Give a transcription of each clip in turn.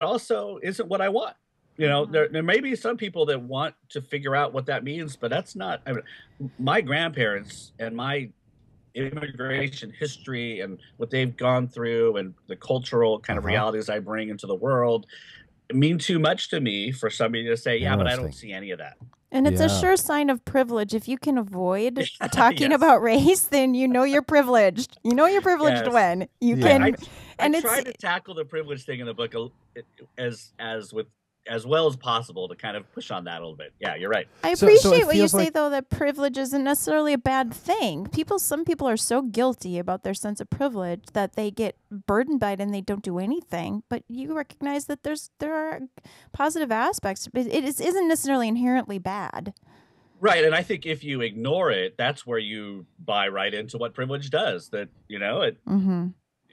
also isn't what I want. You know, there, there may be some people that want to figure out what that means, but that's not. I mean, my grandparents and my immigration history and what they've gone through and the cultural kind of Uh-huh. realities I bring into the world mean too much to me for somebody to say, yeah, but I don't see any of that. And it's a sure sign of privilege. If you can avoid talking Yes. about race, then you know you're privileged. You know you're privileged Yes. when you Yeah. can. I, and I it's try to tackle the privilege thing in the book as as with as well as possible to kind of push on that a little bit. Yeah, you're right. I So- so appreciate what you feels say though that privilege isn't necessarily a bad thing. People some people are so guilty about their sense of privilege that they get burdened by it and they don't do anything. But you recognize that there's there are positive aspects. But it is, isn't necessarily inherently bad. Right, and I think if you ignore it, that's where you buy right into what privilege does. That you know, it, Mm-hmm.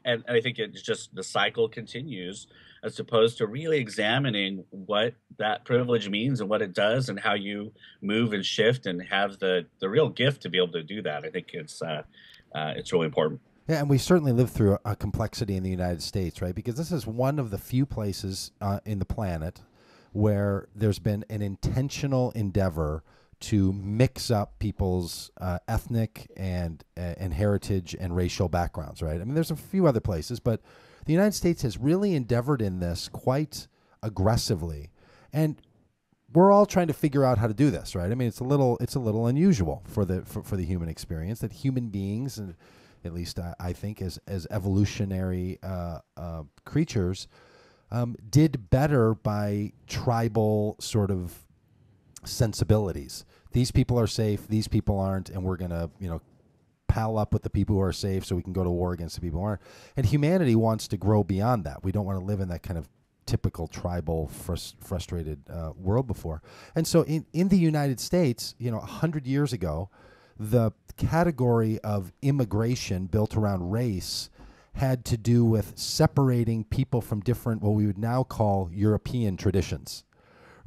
and I think it's just the cycle continues as opposed to really examining what that privilege means and what it does and how you move and shift and have the the real gift to be able to do that. I think it's uh, uh, it's really important. Yeah, and we certainly live through a, complexity in the United States, right? Because this is one of the few places uh, in the planet where there's been an intentional endeavor to mix up people's uh, ethnic and uh, and heritage and racial backgrounds, right? I mean, there's a few other places, but the United States has really endeavored in this quite aggressively, and we're all trying to figure out how to do this, right? I mean, it's a little it's a little unusual for the for, for the human experience that human beings and at least I, I think as as evolutionary uh, uh, creatures um, did better by tribal sort of sensibilities. These people are safe, these people aren't, and we're gonna you know pal up with the people who are safe so we can go to war against the people who aren't. And humanity wants to grow beyond that. We don't want to live in that kind of typical tribal frus- frustrated uh, world before. And so in, in the United States, you know, 100 years ago, the category of immigration built around race had to do with separating people from different what we would now call European traditions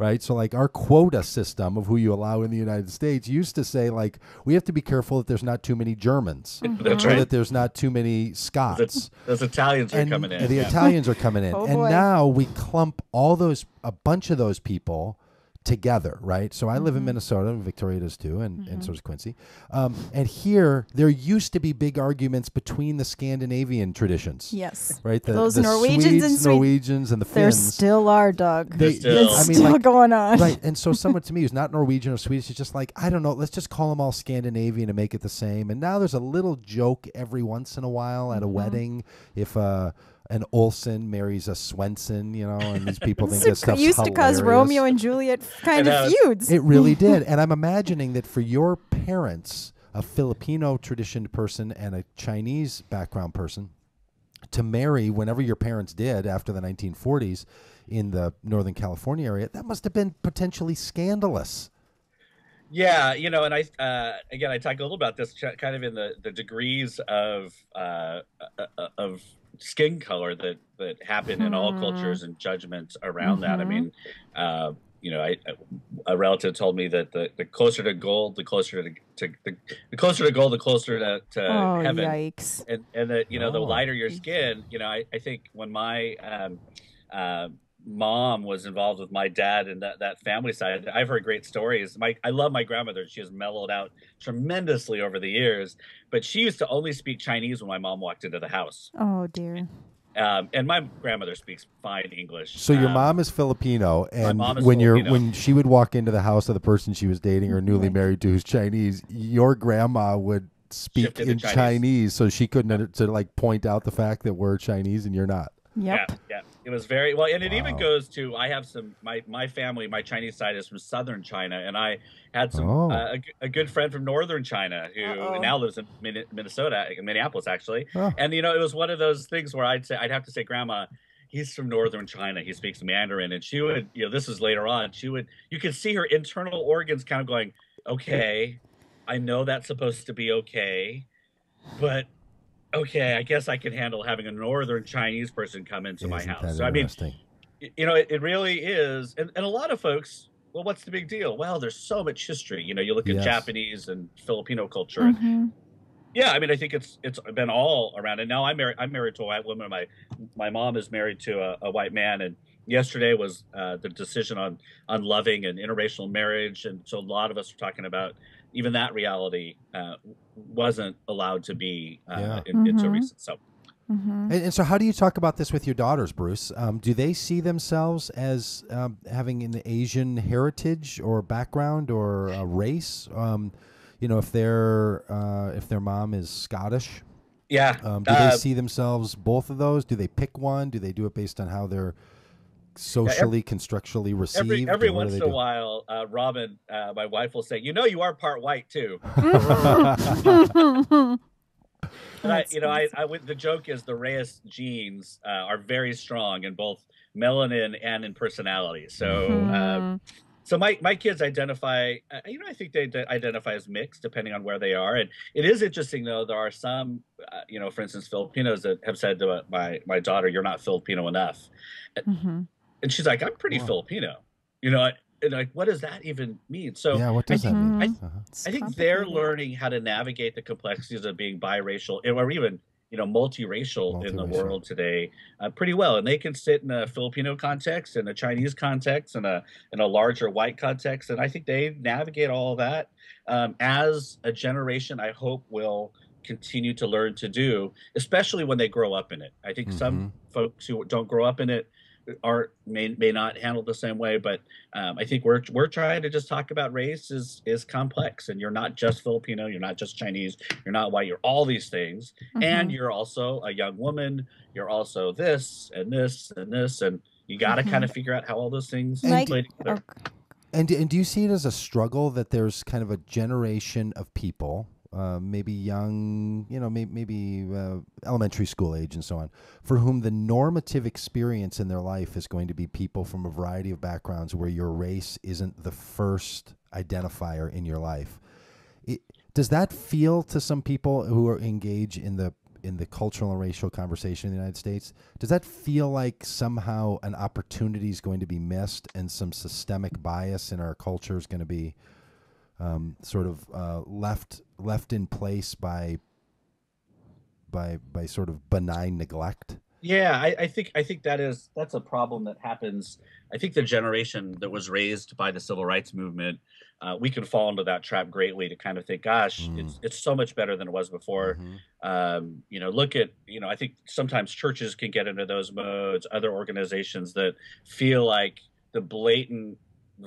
right? So like our quota system of who you allow in the United States used to say like we have to be careful that there's not too many Germans, That's mm-hmm. or right. that there's not too many Scots. Those, those Italians are coming in. the yeah. Italians are coming in, Oh, and boy. now we clump all those a bunch of those people together, right? So I live in Minnesota, and Victoria does too, and, and so does Quincy. Um, and here, there used to be big arguments between the Scandinavian traditions, Yes. right? The, Those the Norwegians Swedes, and Swede- Norwegians, and the There Finns. still are, Doug. They- Still. It's I mean, still like, going on. right. And so someone to me who's not Norwegian or Swedish is just like, I don't know, let's just call them all Scandinavian and make it the same. And now there's a little joke every once in a while at a wedding if uh, an Olson marries a Swenson, you know, and these people think This that stuff's used to cause. Romeo and Juliet kind I of feuds. It really did. And I'm imagining that for your parents, a Filipino traditioned person and a Chinese background person, to marry whenever your parents did after the 1940s in the Northern California area, that must have been potentially scandalous. Yeah, you know, and I uh, again I talk a little about this ch- kind of in the the degrees of uh, uh, uh, of skin color that that happen in all Mhm. cultures and judgments around that. I Mhm. mean, uh, you know, I a relative told me that the, the closer to gold, the closer to, to the, the closer to gold, the closer to, to oh, heaven yikes. and and that you know the Oh. lighter your skin you know i, I think when my um, uh, mom was involved with my dad and that, that family side i've heard great stories my i love my grandmother she has mellowed out tremendously over the years but she used to only speak chinese when my mom walked into the house Oh, dear. um, and my grandmother speaks fine english So your Um, mom is Filipino, and mom is when you're when she would walk into the house of the person she was dating or newly Right. married to who's Chinese, your grandma would speak Shift in Chinese. Chinese. so she couldn't to like point out the fact that we're Chinese and you're not. Yep. Yeah, yeah. It was very well, and it even goes to I have some my my family, my Chinese side is from southern China, and I had some Oh. uh, a, g- a good friend from northern China who Uh-oh. now lives in Minnesota, in Minneapolis actually, Oh. and you know it was one of those things where I'd say I'd have to say, Grandma. He's from northern China. He speaks Mandarin, and she would, you know, this is later on. She would, you could see her internal organs kind of going, "Okay, I know that's supposed to be okay, but okay, I guess I can handle having a northern Chinese person come into my Isn't house. that So I mean, interesting? you know, it, it really is, and, and a lot of folks. Well, what's the big deal? Well, there's so much history. You know, you look at Yes. Japanese and Filipino culture. and Mhm. Yeah, I mean, I think it's it's been all around. And now I'm married. I'm married to a white woman. My my mom is married to a, a white man, and yesterday was uh, the decision on on loving and interracial marriage, and so a lot of us are talking about even that reality uh, wasn't allowed to be uh, Yeah. in, into Mhm. recent. So Mm-hmm. And, and so, how do you talk about this with your daughters, Bruce? Um, do they see themselves as um, having an Asian heritage or background or a race? Um, you know, if their uh, if their mom is Scottish, yeah, um, do uh, they see themselves both of those? Do they pick one? Do they do it based on how they're socially, constructually received? every every once they in a do? while, uh, Robin, uh, my wife will say, "You know, you are part white too." And I, you know, I, I the joke is the Reyes genes uh, are very strong in both melanin and in personality. So, Mm-hmm. uh, so my my kids identify, uh, you know, I think they d- identify as mixed depending on where they are. And it is interesting though. There are some, uh, you know, for instance, Filipinos that have said to uh, my my daughter, "You're not Filipino enough," Mhm. And she's like, "I'm pretty Wow. Filipino," you know. And like, what does that even mean? So yeah, what I does that mean? I- Uh-huh. I think they're learning how to navigate the complexities of being biracial or even you know multiracial in the world today uh, pretty well, and they can sit in a Filipino context, and a Chinese context, and a in a larger white context, and I think they navigate all that um, as a generation. I hope will continue to learn to do, especially when they grow up in it. I think some folks who don't grow up in it are may may not handle the same way, but um, I think we're we're trying to just talk about race is is complex, and you're not just Filipino, you're not just Chinese, you're not white, you're all these things, and Mhm. you're also a young woman, you're also this and this and this, and you got to Mhm. kind of figure out how all those things Like- play together. And and do you see it as a struggle that there's kind of a generation of people, uh, maybe young, you know, maybe, maybe uh, elementary school age and so on, for whom the normative experience in their life is going to be people from a variety of backgrounds where your race isn't the first identifier in your life. It, does that feel to some people who are engaged in the in the cultural and racial conversation in the United States, does that feel like somehow an opportunity is going to be missed and some systemic bias in our culture is going to be um, sort of uh, left left in place by by by sort of benign neglect? Yeah, I, I think I think that is that's a problem that happens. I think the generation that was raised by the civil rights movement, uh, we can fall into that trap greatly to kind of think, gosh, Mm. it's it's so much better than it was before. Mhm. um, you know, look at, you know, I think sometimes churches can get into those modes, other organizations that feel like the blatant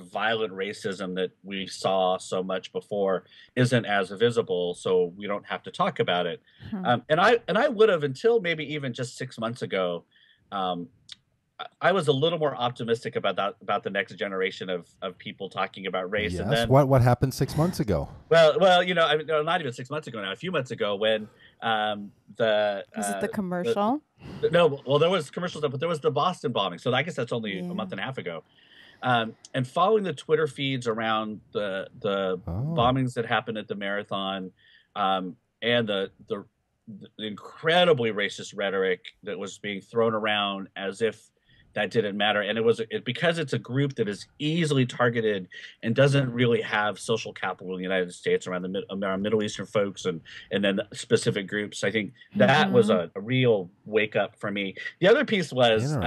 violent racism that we saw so much before isn't as visible, so we don't have to talk about it. Hmm. Um, and I and I would have until maybe even just six months ago. Um, I- I was a little more optimistic about that about the next generation of of people talking about race, Yes. and then what what happened six months ago? well, well, you know, I mean, not even six months ago now, a few months ago when um, the Was uh, it the commercial? no, well, there was commercials, but there was the Boston bombing. So I guess that's only Yeah. a month and a half ago. Um, and following the Twitter feeds around the the Oh. bombings that happened at the marathon, um, and the, the the incredibly racist rhetoric that was being thrown around as if that didn't matter, and it was it, because it's a group that is easily targeted and doesn't really have social capital in the United States around the around Middle Eastern folks and and then specific groups. I think that was a, a real wake up for me. The other piece was um,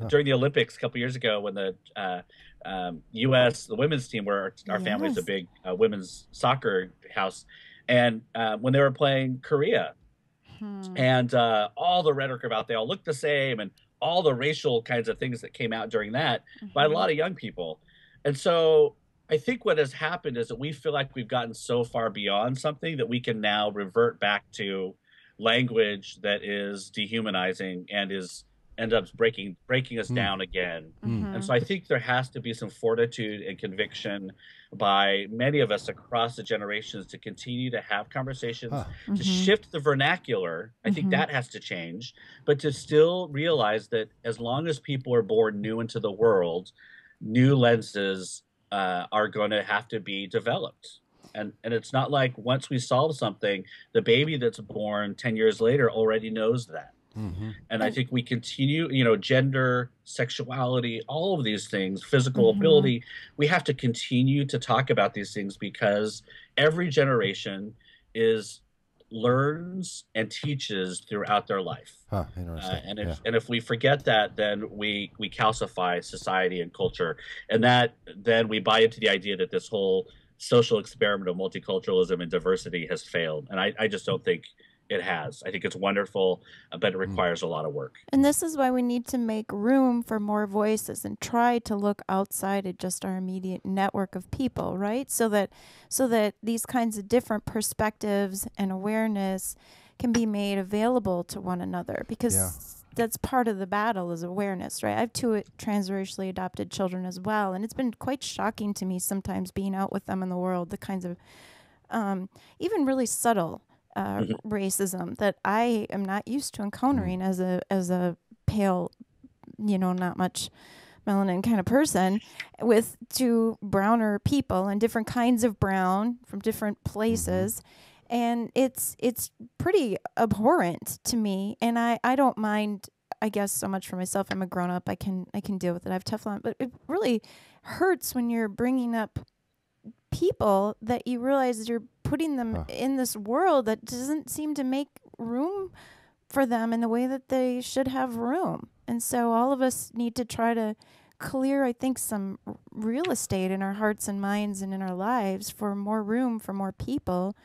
Huh. during the Olympics a couple years ago when the uh, um, U.S. the women's team, where our, our family's a big uh, women's soccer house, and uh, when they were playing Korea, Hmm. and uh, all the rhetoric about they all look the same and all the racial kinds of things that came out during that by a Mhm. lot of young people. And so I think what has happened is that we feel like we've gotten so far beyond something that we can now revert back to language that is dehumanizing and is end up breaking breaking us Hmm. down again. Mm. And so I think there has to be some fortitude and conviction by many of us across the generations to continue to have conversations Huh. to Mhm. shift the vernacular. I think Mhm. that has to change, but to still realize that as long as people are born new into the world, new lenses uh, are going to have to be developed. And and it's not like once we solve something, the baby that's born ten years later already knows that. Mhm. And I think we continue, you know, gender, sexuality, all of these things, physical Mhm. ability, we have to continue to talk about these things because every generation is learns and teaches throughout their life. Huh, interesting. Uh, and if yeah. and if we forget that, then we we calcify society and culture, and that then we buy into the idea that this whole social experiment of multiculturalism and diversity has failed. And I, I just don't think it has. I think it's wonderful, uh, but it Mm. requires a lot of work. And this is why we need to make room for more voices and try to look outside of just our immediate network of people, right? So that so that these kinds of different perspectives and awareness can be made available to one another because Yeah. that's part of the battle is awareness, right? I have two transracially adopted children as well, and it's been quite shocking to me sometimes being out with them in the world, the kinds of um, even really subtle uh, Mhm. racism that I am not used to encountering as a as a pale, you know, not much melanin kind of person with two browner people and different kinds of brown from different places. And it's it's pretty abhorrent to me. And I I don't mind I guess so much for myself. I'm a grown up. I can I can deal with it. I have Teflon. But it really hurts when you're bringing up people that you realize you're putting them Huh. in this world that doesn't seem to make room for them in the way that they should have room. And so all of us need to try to clear, I think, some r- real estate in our hearts and minds and in our lives for more room for more people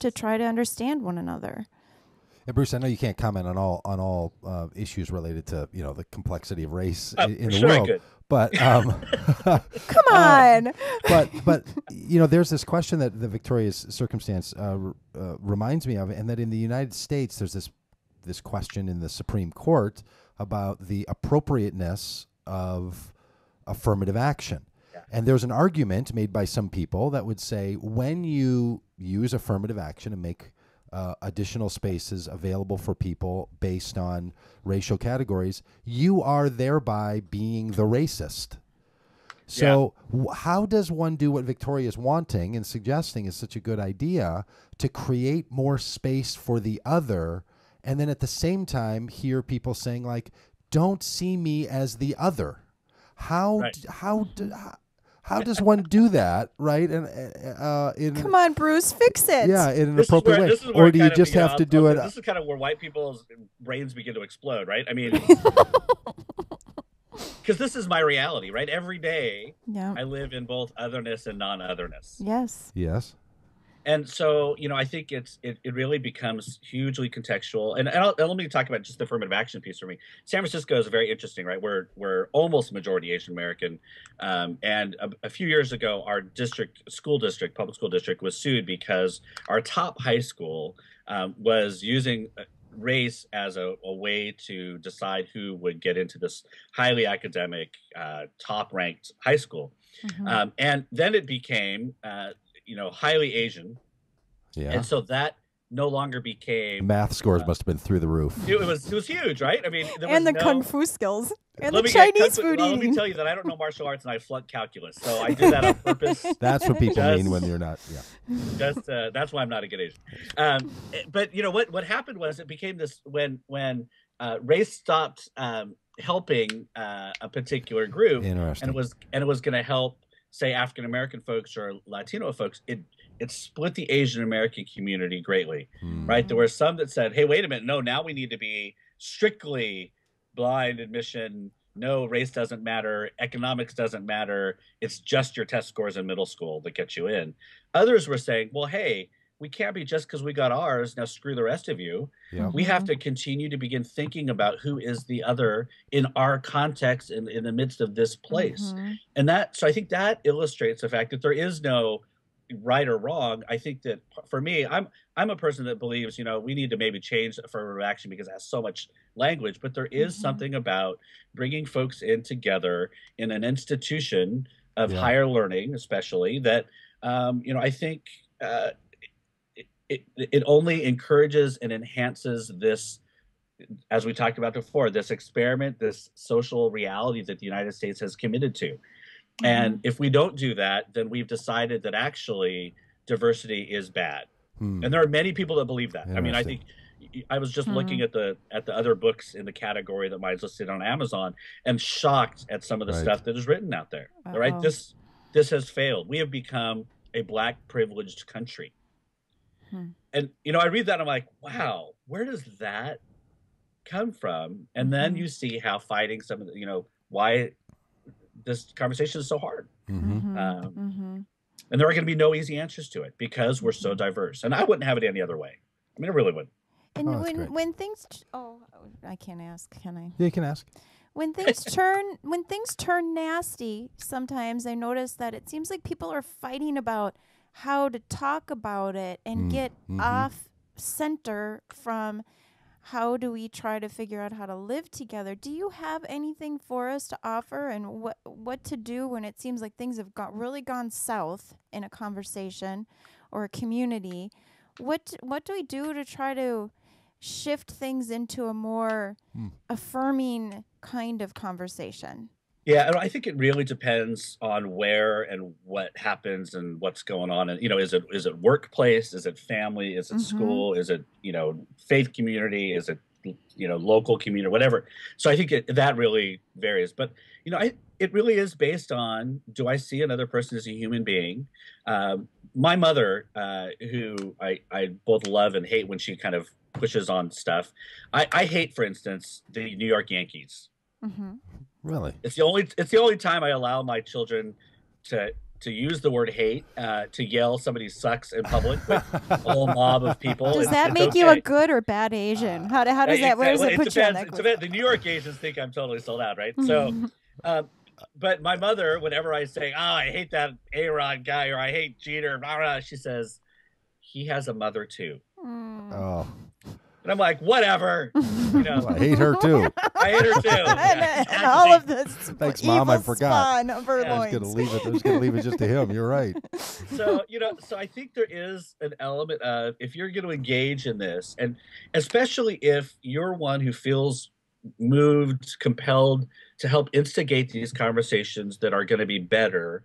to try to understand one another. And Bruce, I know you can't comment on all on all uh, issues related to you know the complexity of race Uh, i- in the sure world, could. But um, Come Uh, on. but but you know there's this question that the Victoria's circumstance uh, r- uh, reminds me of, and that in the United States there's this this question in the Supreme Court about the appropriateness of affirmative action. Yeah. And there's an argument made by some people that would say when you use affirmative action and make uh, additional spaces available for people based on racial categories, you are thereby being the racist. So, w how does one do what Victoria is wanting and suggesting is such a good idea to create more space for the other, and then at the same time hear people saying like, "Don't see me as the other." How Right. d- how d- how, how does one do that, right? And uh, in Come on, Bruce, fix it. yeah, in an This appropriate where- way, this is where or do you kind of just the, have uh, to do I'll it? This is kind of where white people's brains begin to explode, right? I mean, because this is my reality, right? Every day Yeah. I live in both otherness and non-otherness. Yes. yes. And so you know i think it's it, it really becomes hugely contextual. And, and, I'll, and let me talk about just the affirmative action piece for me. San francisco is very interesting right? We're we're almost majority asian american um, and a, a few years ago our district school district public school district was sued because our top high school um, was using uh, race as a, a way to decide who would get into this highly academic uh, top ranked high school. Mhm. um, and then it became uh, you know highly asian Yeah. and so that no longer became Math scores uh, must have been through the roof. it was it was huge right i mean there and the no, kung fu skills and Let the me Chinese kung food well, let me tell you that i don't know martial arts and i flunked calculus so i did that on purpose That's what people mean when you're not. Yeah. just uh, that's why i'm not a good asian um, but you know what what happened was it became this when when uh, race stopped um, helping uh, a particular group Interesting. and it was and it was going to help say African American folks or Latino folks, it it split the Asian American community greatly, Hmm. right? There were some that said, "Hey, wait a minute, no, now we need to be strictly blind admission. No, race doesn't matter, economics doesn't matter. It's just your test scores in middle school that get you in." Others were saying, "Well, hey." We can't be just because we got ours. Now screw the rest of you Yeah. we have to continue to begin thinking about who is the other in our context in, in the midst of this place Mhm. and that so i think that illustrates the fact that there is no right or wrong i think that for me i'm i'm a person that believes you know we need to maybe change affirmative action because it has so much language but there is Mhm. something about bringing folks in together in an institution of Yeah. higher learning especially that um, you know i think uh, it, it, it only encourages and enhances this as we talked about before this experiment this social reality that the united states has committed to. And if we don't do that then we've decided that actually diversity is bad. Hmm. and there are many people that believe that. I mean i think i was just looking at the at the other books in the category that mine's listed on amazon and shocked at some of the Right. stuff that is written out there. All right? Uh-oh. this this has failed. We have become a black privileged country Hmm. and you know, I read that and I'm like, wow, where does that come from? And then Mhm. you see how fighting some of the, you know, why this conversation is so hard. hmm Um, hmm And there are going to be no easy answers to it because we're so diverse. And I wouldn't have it any other way. I mean, I really wouldn't. And Oh, when great. when things ch- oh I can't ask can I Yeah, you can ask. when things turn when things turn nasty sometimes I notice that it seems like people are fighting about how to talk about it and Mm, get mhm. off center from how do we try to figure out how to live together do you have anything for us to offer and what what to do when it seems like things have got really gone south in a conversation or a community what what do we do to try to shift things into a more Hmm. affirming kind of conversation Yeah, and I think it really depends on where and what happens and what's going on. And you know, is it is it workplace? Is it family? Is it Mhm. school? Is it you know faith community? Is it you know local community? Whatever. So I think it, that really varies. But you know, I, it really is based on do I see another person as a human being? Um, my mother, uh, who I I both love and hate when she kind of pushes on stuff. I, I hate, for instance, the New York Yankees. mm-hmm. Really? It's the only it's the only time I allow my children to to use the word hate uh, to yell somebody sucks in public with a whole mob of people. does It's- that it's make you a good or bad asian how, how does that where does well, it put you on depends. that It depends. The New York Asians think I'm totally sold out, right? So, um, but my mother, whenever I say, "Oh, I hate that A Rod guy," or "I hate Jeter," blah, blah, she says, "He has a mother too," Mm. Oh, and I'm like, "Whatever." You know, I hate her too. I hate her too. Yeah, and all of this Thanks, evil Mom, I forgot. spawn of her Yeah, I was loins. gonna leave it. I was gonna leave it just to him. You're right. so you know so i think there is an element of if you're going to engage in this and especially if you're one who feels moved compelled to help instigate these conversations that are going to be better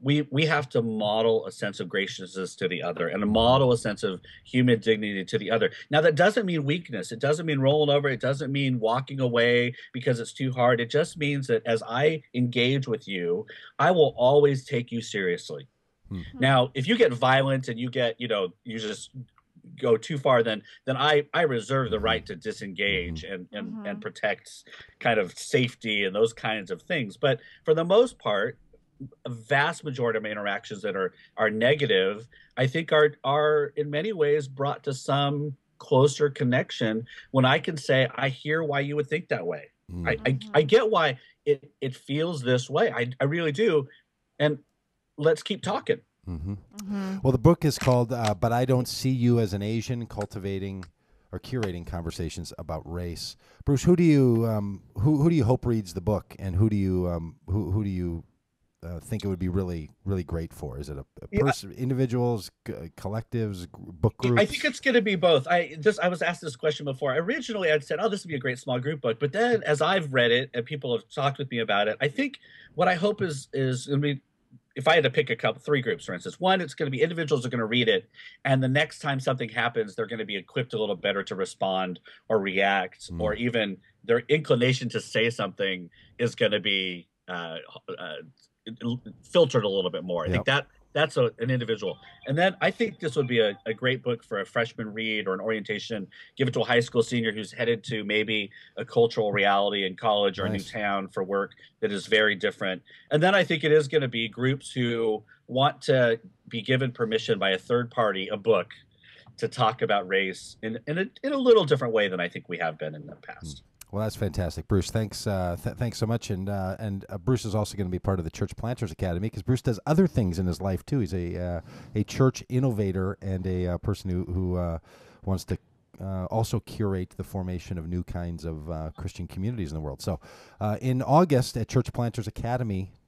we we have to model a sense of graciousness to the other and model a sense of human dignity to the other. Now that doesn't mean weakness. It doesn't mean rolling over. It doesn't mean walking away because it's too hard. It just means that as i engage with you i will always take you seriously. Hmm. Now, if you get violent and you get, you know, you just go too far, then then I I reserve the right mm-hmm. to disengage mm-hmm. and and Mhm. and mm-hmm. protect kind of safety and those kinds of things. But for the most part, a vast majority of my interactions that are are negative, I think are are in many ways brought to some closer connection when I can say I hear why you would think that way. Mm. I, I I get why it it feels this way. I I really do, and let's keep talking. hmm Mhm. Well, the book is called uh, "But I Don't See You as an Asian: Cultivating or Curating Conversations About Race." Bruce, who do you um, who who do you hope reads the book, and who do you um, who who do you uh, think it would be really really great for? Is it a, a Yeah. person, individuals, g- collectives, book groups? I think it's going to be both. I just I was asked this question before. Originally, I'd said, "Oh, this would be a great small group book," but then as I've read it and people have talked with me about it, I think what I hope is is I mean, if I had to pick a couple, three groups, for instance, one, it's going to be individuals are going to read it, and the next time something happens, they're going to be equipped a little better to respond or react, Mm. or even their inclination to say something is going to be uh, uh, filtered a little bit more. I Yep. think that that's a, an individual. And then I think this would be a, a great book for a freshman read or an orientation. Give it to a high school senior who's headed to maybe a cultural reality in college or Nice. a new town for work that is very different. And then I think it is going to be groups who want to be given permission by a third party, a book, to talk about race in, in, a, in a little different way than I think we have been in the past. Well, that's fantastic, Bruce. Thanks, uh, th- thanks so much. And uh, and uh, Bruce is also going to be part of the Church Planters Academy because Bruce does other things in his life too. He's a uh, a church innovator and a uh, person who who uh, wants to. Also curate the formation of new kinds of Christian communities in the world. So, in August at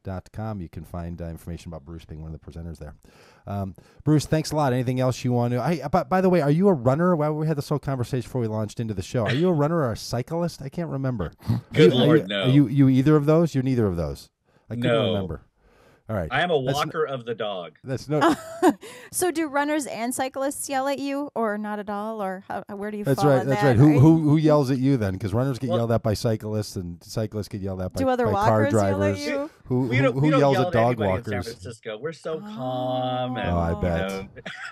churchplantersacademy.com, you can find uh, information about Bruce being one of the presenters there. Um, Bruce, thanks a lot. Anything else you want to? I, by, by the way, are you a runner? Well, we had this whole conversation before we launched into the show. Are you a runner or a cyclist? I can't remember. Are Good you- are Lord, you, no. Are you you either of those? You're neither of those. I couldn't No. remember. All right. I am a That's n- walker of the dog. That's no. so do runners and cyclists yell at you or not at all or how, where do you That's fall right. That's that? right. Who who who yells at you then? Because runners get Well- yelled at by cyclists, and cyclists get yelled at by, do other by car walkers yell at drivers. you who We who, don't, who we don't yells yell at dog anybody in walkers. San Francisco. We're so calm. And, Oh, I you bet. know,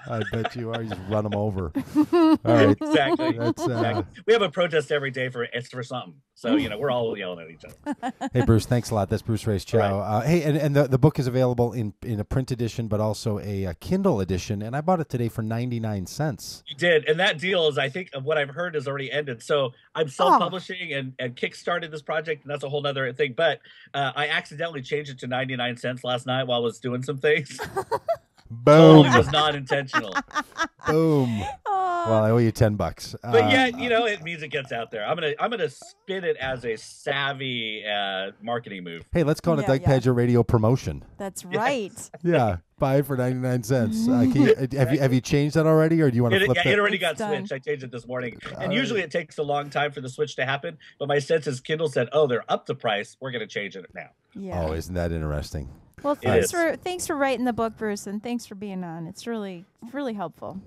I bet you are. You just run them over. All right. exactly. That's, uh, exactly. We have a protest every day for it's for something. So you know we're all yelling at each other. Hey Bruce, thanks a lot. That's Bruce Reyes-Chow. Uh, hey, and, and the, the book is available in in a print edition, but also a, uh Kindle edition. And I bought it today for ninety nine cents. You did, and that deal is, I think, of what I've heard is already ended. So I'm self-publishing and and kickstarted this project, and that's a whole other thing. But uh, I accidentally changed it to 99 cents last night while I was doing some things. Boom, Totally was not intentional. boom. Well, I owe you ten bucks. But Uh, yet, you know, it means it gets out there. I'm gonna I'm gonna spin it as a savvy uh, marketing move. Hey, let's call it a Yeah, Doug yeah. Pagitt radio promotion. That's right. Yeah, buy it for ninety nine cents. Uh, can you, have you have you changed that already, or do you want to It, flip yeah, it already It's got done. switched. I changed it this morning, and All usually it takes a long time for the switch to happen. But my sense is Kindle said, "Oh, they're up the price. We're gonna change it now." Yeah. Oh, isn't that interesting? Well, thanks for thanks for writing the book, Bruce, and thanks for being on. It's really it's really helpful.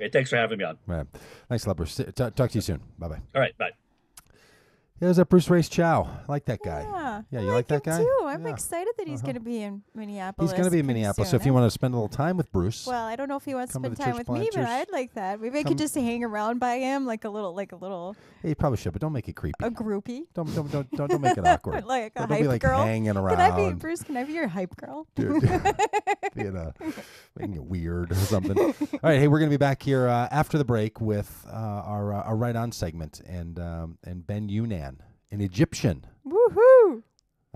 Okay, thanks for having me on. Right. Thanks a lot, Bruce. T- talk to you soon. Bye bye. All right, bye. Here's that Bruce Reyes-Chow. I like that guy. Yeah, Yeah, I you like that guy? too. I'm Yeah. excited that he's Uh-huh. going to be in Minneapolis. He's going to be in Minneapolis. So if you want to spend a little time with Bruce, Well, I don't know if he wants to Come to spend time with me, but. I'd like that. Maybe I could just hang around by him like a little, like a little, hey, you probably should, but don't make it creepy. a groupie. Don't don't don't don't, don't make it awkward. like a don't hype be like girl. hanging around. Can I be Bruce? Can I be your hype girl? Dude, being a, making it weird or something. All right, hey, we're gonna be back here uh, after the break with uh, our uh, our right on segment and um, and Ben Yunan, an Egyptian. Woohoo!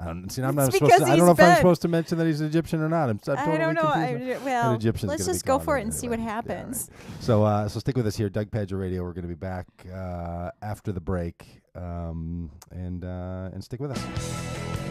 I don't see. I'm not supposed to. I don't know if I'm supposed to mention that he's an Egyptian or not. I'm, I'm I totally don't know. I, well, Egyptian's let's just go for it and see what anyway. Yeah, right. happens. So uh, so stick with us here, Doug Pagitt Radio. We're going to be back uh, after the break, um, and uh, and stick with us.